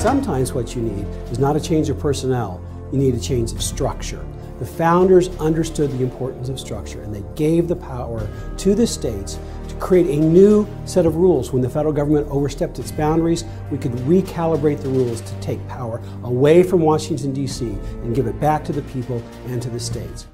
Sometimes what you need is not a change of personnel, you need a change of structure. The founders understood the importance of structure and they gave the power to the states to create a new set of rules. When the federal government overstepped its boundaries, we could recalibrate the rules to take power away from Washington, D.C. and give it back to the people and to the states.